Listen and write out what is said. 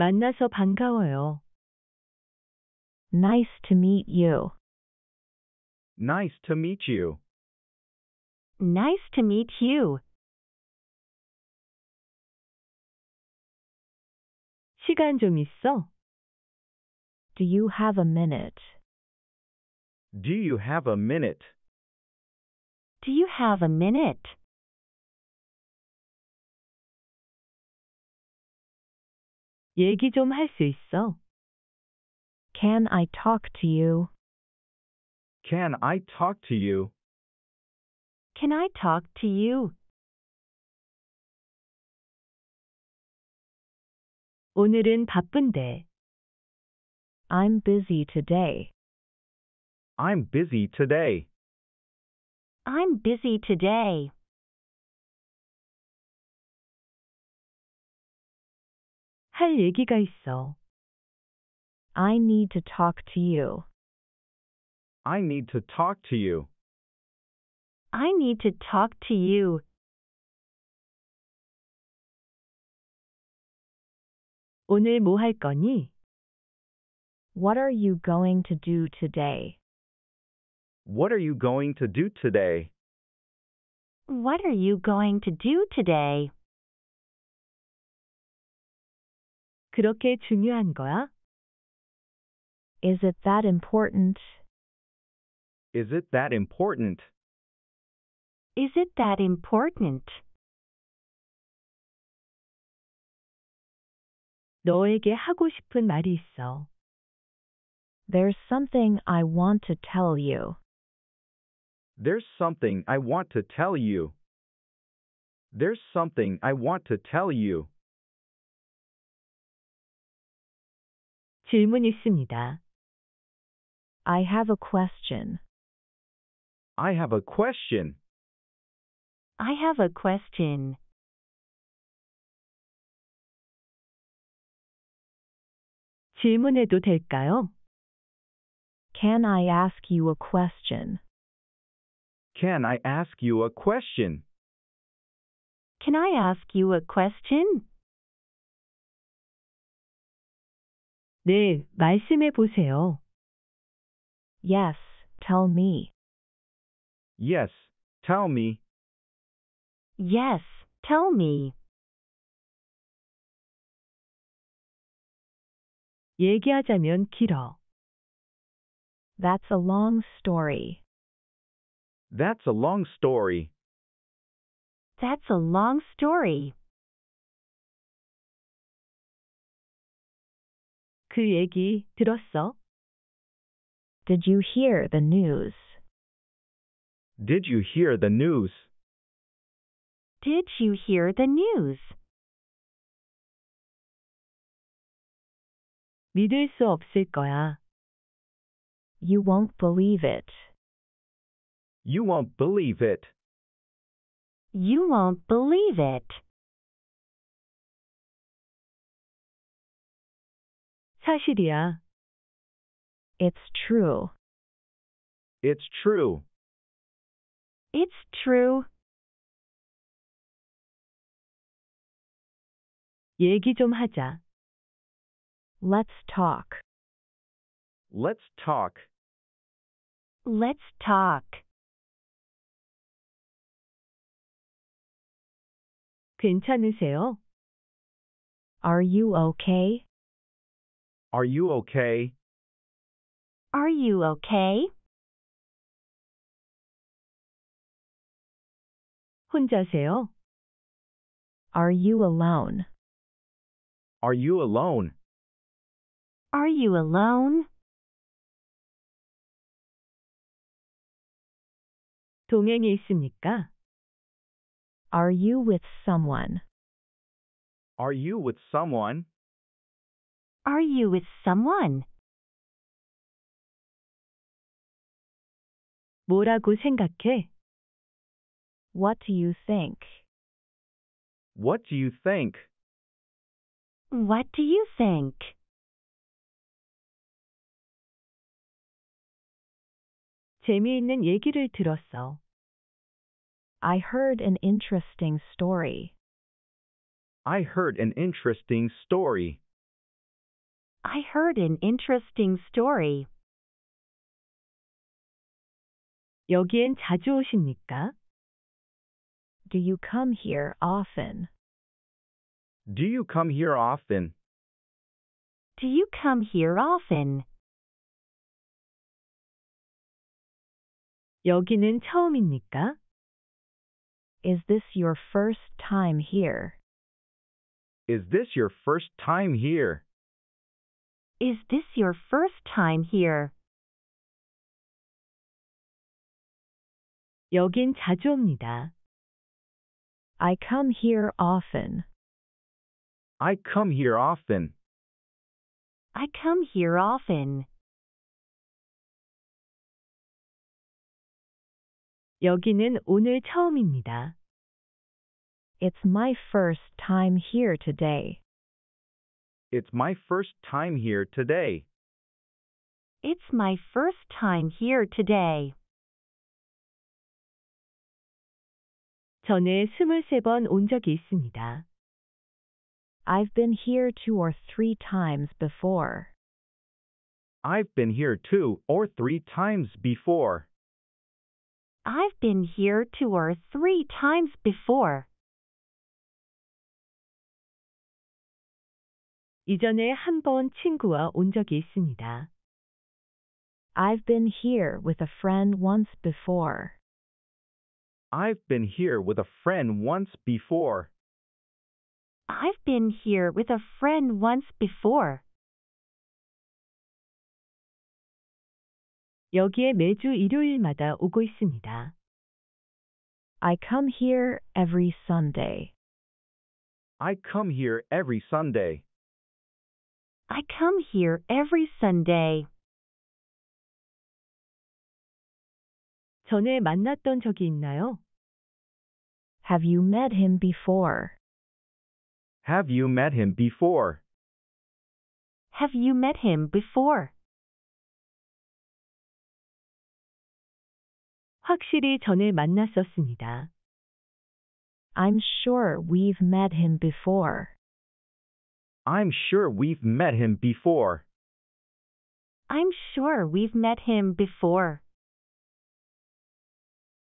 만나서 반가워요. Nice to meet you. Nice to meet you. Nice to meet you. 시간 좀 있어? Do you have a minute? Do you have a minute? Do you have a minute? 얘기 좀 할 수 있어? Can I talk to you? Can I talk to you? Can I talk to you? 오늘은 바쁜데. I'm busy today. I'm busy today. I'm busy today. 할 얘기가 있어. I need to talk to you. I need to talk to you. I need to talk to you. 오늘 뭐 할 거니? What are you going to do today? What are you going to do today? What are you going to do today? 그렇게 중요한 거야? Is it that important? Is it that important? Is it that important? 너에게 하고 싶은 말이 있어. There's something I want to tell you. There's something I want to tell you. There's something I want to tell you. 질문 있습니다. I have a question. I have a question. I have a question. 질문해도 될까요? Can I ask you a question? Can I ask you a question? Can I ask you a question? 네, 말씀해 보세요. Yes, tell me. Yes, tell me. Yes, tell me. 얘기하자면 길어. That's a long story. That's a long story. That's a long story. 그 얘기 들었어? Did you hear the news? Did you hear the news? Did you hear the news? 믿을 수 없을 거야. You won't believe it. You won't believe it. You won't believe it. 사실이야. It's true. It's true. It's true. 얘기 좀 하자. Let's talk. Let's talk. Let's talk. 괜찮으세요? Are you okay? Are you okay? Are you okay? 혼자세요? Are you alone? Are you alone? Are you alone? 동행이 있습니까? Are you with someone? Are you with someone? Are you with someone? 뭐라고 생각해? What do you think? What do you think? What do you think? 재미있는 얘기를 들었어. I heard an interesting story. I heard an interesting story. I heard an interesting story. 여기엔 자주 오십니까? Do you come here often? Do you come here often? Do you come here often? 여기는 처음입니까? Is this your first time here? Is this your first time here? Is this your first time here? 여긴 자주 옵니다. I come here often. I come here often. I come here often. 여기는 오늘 처음입니다. It's my first time here today. It's my first time here today. It's my first time here today. 전에 23번 온 적이 있습니다. I've been here two or three times before. I've been here two or three times before. I've been here two or three times before. 이전에 한 번 친구와 온 적이 있습니다. I've been here with a friend once before. I've been here with a friend once before. I've been here with a friend once before. 여기에 매주 일요일마다 오고 있습니다. I come here every Sunday. I come here every Sunday. I come here every Sunday. 전에 만났던 적이 있나요? Have you met him before? Have you met him before? Have you met him before? 확실히 전에 만났었습니다. I'm sure we've met him before. I'm sure we've met him before. I'm sure we've met him before.